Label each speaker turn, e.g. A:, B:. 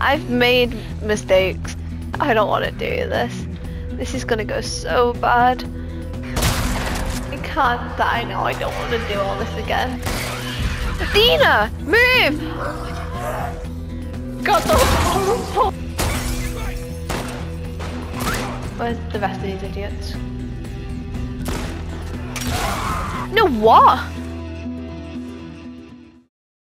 A: I've made mistakes. I don't want to do this. This is gonna go so bad. I can't die now. I don't want to do all this again. Dina, move! God, that was. Where's the rest of these idiots? No, what?